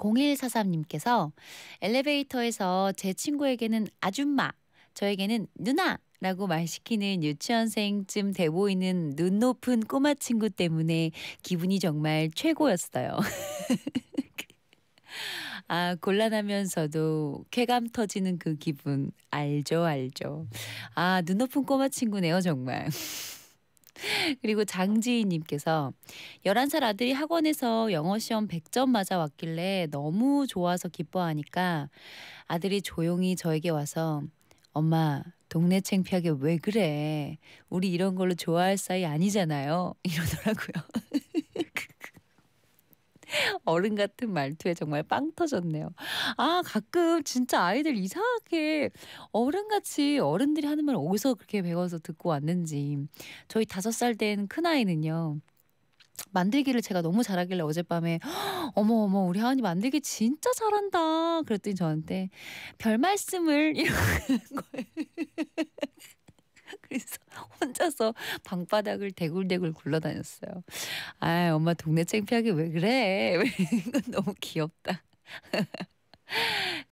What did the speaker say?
0143님께서 엘리베이터에서 제 친구에게는 아줌마, 저에게는 누나 라고 말 시키는 유치원생쯤 돼 보이는 눈 높은 꼬마 친구 때문에 기분이 정말 최고였어요. 아, 곤란하면서도 쾌감 터지는 그 기분 알죠, 알죠. 아, 눈 높은 꼬마 친구네요, 정말. 그리고 장지희님께서 11살 아들이 학원에서 영어 시험 100점 맞아 왔길래 너무 좋아서 기뻐하니까 아들이 조용히 저에게 와서 엄마 동네 창피하게 왜 그래? 우리 이런 걸로 좋아할 사이 아니잖아요. 이러더라고요. 어른 같은 말투에 정말 빵 터졌네요. 아, 가끔 진짜 아이들 이상하게 어른같이 어른들이 하는 말 어디서 그렇게 배워서 듣고 왔는지. 저희 다섯 살 된 큰 아이는요. 만들기를 제가 너무 잘하길래 어젯밤에 어머 어머 우리 하은이 만들기 진짜 잘한다 그랬더니 저한테 별 말씀을 이러는 거예요. 혼자서 방바닥을 대굴대굴 굴러다녔어요. 아 엄마 동네 창피하게 왜 그래? 이건 너무 귀엽다.